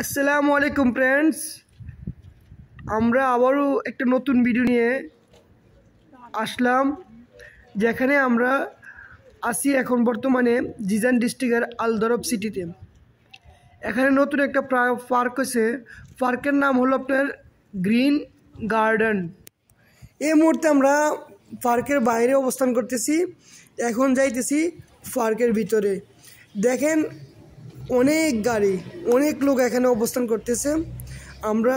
আসসালামু আলাইকুম ফ্রেন্ডস আমরা আবারও একটা নতুন ভিডিও নিয়ে আসলাম, যেখানে আমরা আসি এখন বর্তমানে জিজান ডিস্ট্রিক্টের আলদরব সিটিতে এখানে নতুন একটা পার্ক হয়েছে। পার্কের নাম হলো আপনার গ্রিন গার্ডেন এই মুহূর্তে আমরা পার্কের বাইরে অবস্থান করতেছি। এখন যাইতেছি পার্কের ভিতরে। দেখেন অনেক গাড়ি অনেক লোক এখানে অবস্থান করতেছে। আমরা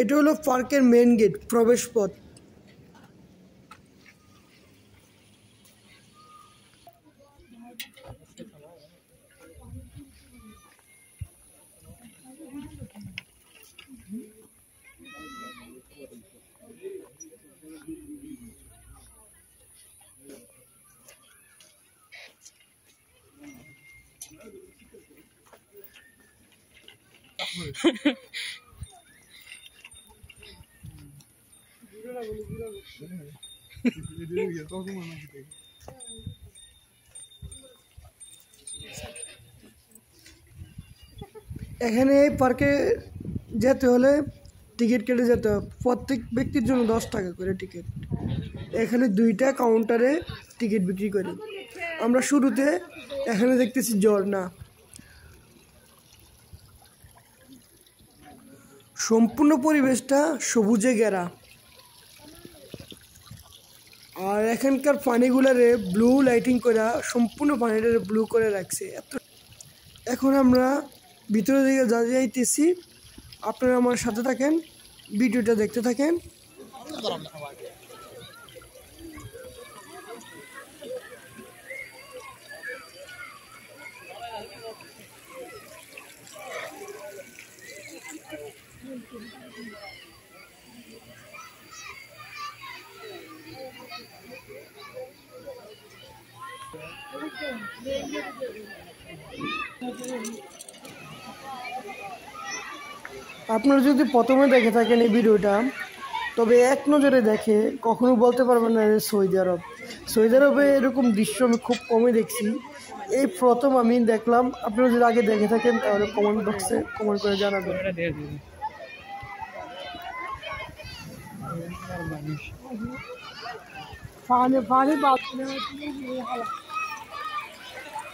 এটা হলো পার্কের মেন গেট প্রবেশ এখানে এই পার্কে যেতে হলে টিকিট কেটে যেতে হবে। প্রত্যেক ব্যক্তির জন্য দশ টাকা করে টিকিট এখানে দুইটা কাউন্টারে টিকিট বিক্রি করে আমরা শুরুতে এখানে দেখতেছি ঝর্ণা। সম্পূর্ণ পরিবেশটা সবুজে ঘেরা। আর এখানকার পানিগুলারে ব্লু লাইটিং করা সম্পূর্ণ পানিটারে ব্লু করে রাখছে। এত এখন আমরা ভিতরে দিকে যা যাইতেছি, আপনারা আমার সাথে থাকেন, ভিডিওটা দেখতে থাকেন। আপনারা যদি প্রথমে দেখে থাকেন এই ভিডিওটা, তবে এক নজরে দেখে কখনো বলতে পারবেন না যে সৌদি আরব। সৌদি আরবে এরকম দৃশ্য আমি খুব কমই দেখছি। এই প্রথম আমি দেখলাম, আপনারা যদি আগে দেখে থাকেন, তাহলে কমেন্ট বক্সে কমেন্ট করে জানাবেন। পানি পানি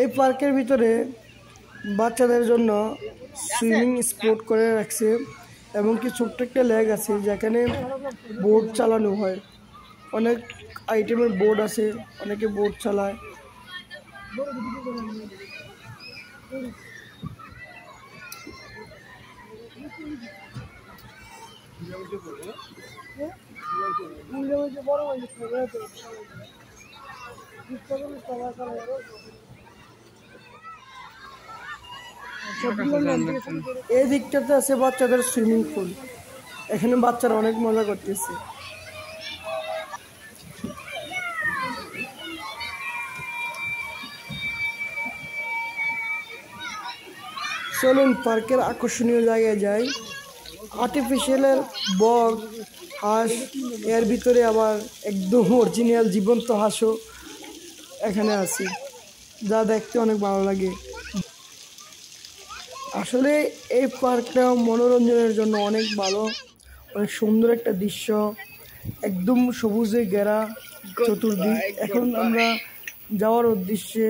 এই পার্কের ভিতরে বাচ্চাদের জন্য সুইমিং স্পোর্ট করে রাখছে এবং কি ছোট্ট একটা লেগ আছে যেখানে বোর্ড চালানো হয়। অনেক আইটেমের বোর্ড আছে, অনেকে বোর্ড চালায়। এই দিকটাতে আছে বাচ্চাদের সুইমিং পুল। এখানে বাচ্চারা অনেক মজা করতেছে। চলুন পার্কের আকর্ষণীয় জায়গায় যাই। আর্টিফিশিয়ালের বগ হাঁস এর ভিতরে আবার একদম অরিজিনাল জীবন্ত হাঁসও এখানে আছে যা দেখতে অনেক ভালো লাগে। আসলে এই পার্কটা মনোরঞ্জনের জন্য অনেক ভালো। অনেক সুন্দর একটা দৃশ্য। একদম সবুজে ঘেরা চতুর্দিক। এখন আমরা যাওয়ার উদ্দেশ্যে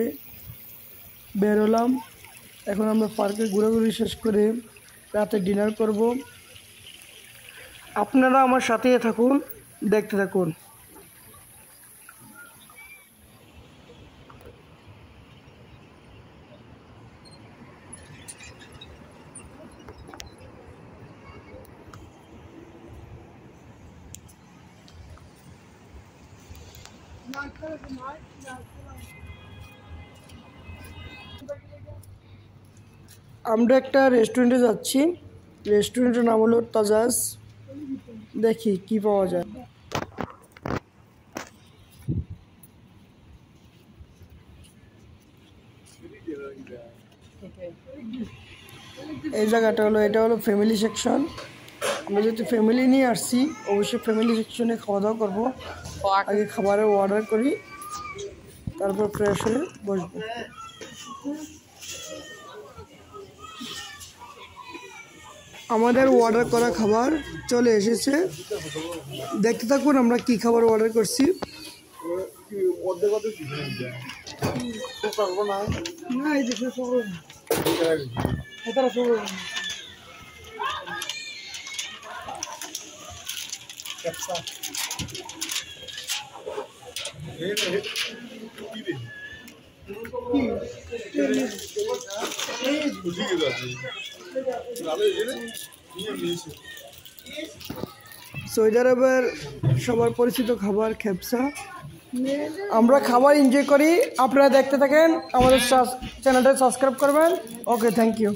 বেরোলাম এখন আমরা পার্কে ঘোরাঘুরি শেষ করে রাতে ডিনার করব। আপনারা আমার সাথে থাকুন, দেখতে থাকুন। আমরা একটা রেস্টুরেন্টে যাচ্ছি। রেস্টুরেন্টের নাম হলো তাজাজ। দেখি কি পাওয়া যায়। এই জায়গাটা হলো, এটা হলো ফ্যামিলি সেকশন আমরা যেহেতু ফ্যামিলি নিয়ে আসছি অবশ্যই ফ্যামিলি সেকশনে খাওয়া দাওয়া করব। আগে খাবারের অর্ডার করি তারপর ফ্রেশ হয়ে বসবো। আমাদের অর্ডার করা খাবার চলে এসেছে। দেখতে থাকুন আমরা কি খাবার অর্ডার করছি। না এই এটা সৌদি আরবের সবার পরিচিত খাবার খেপসা। আমরা খাবার এনজয় করি। আপনারা দেখতে থাকেন। আমাদের চ্যানেলটা সাবস্ক্রাইব করবেন। Okay thank you